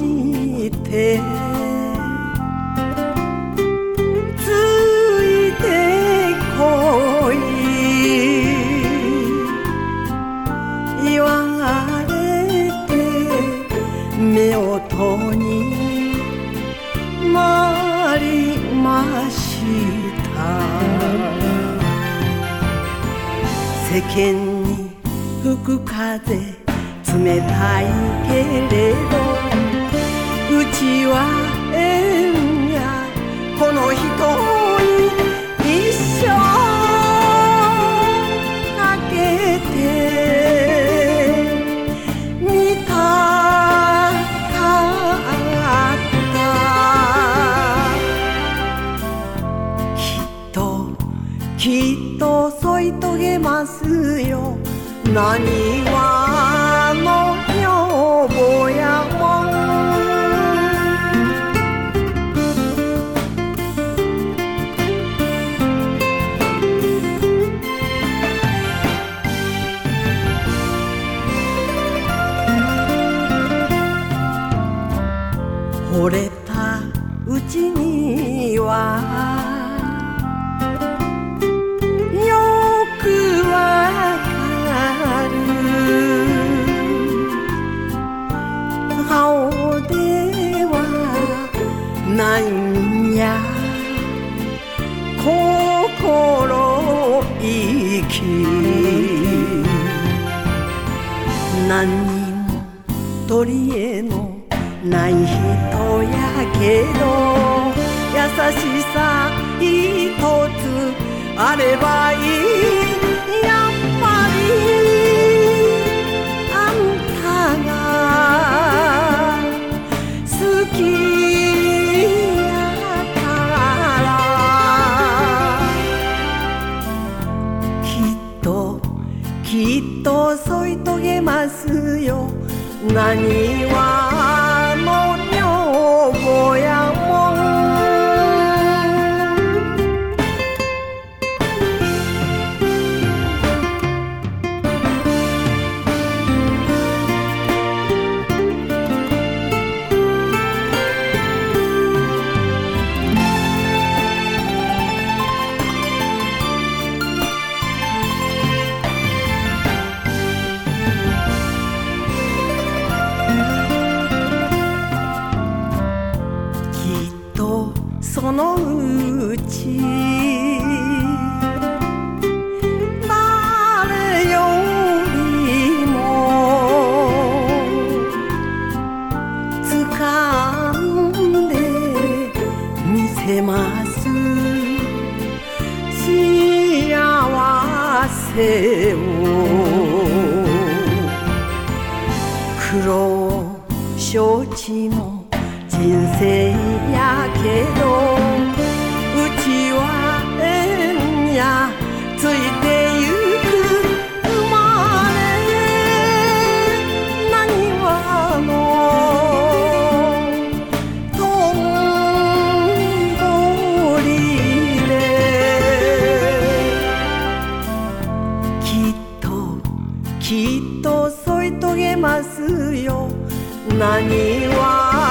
見てついてこい。言われて目をとになりました。世間に吹く風冷たいけれどうちは縁やこの人に一生かけてみたかった。きっときっと添い遂げますよ。何は女房やもん惚れたうちには心意気何にも取り柄のない人やけど優しさ一つあればいい遂げますよ。何はそのうち誰よりも掴んでみせます。幸せを苦労承知の人生やけどうちは縁やついてゆく生まれなにわのとんぼりできっときっと添い遂げますよ。何は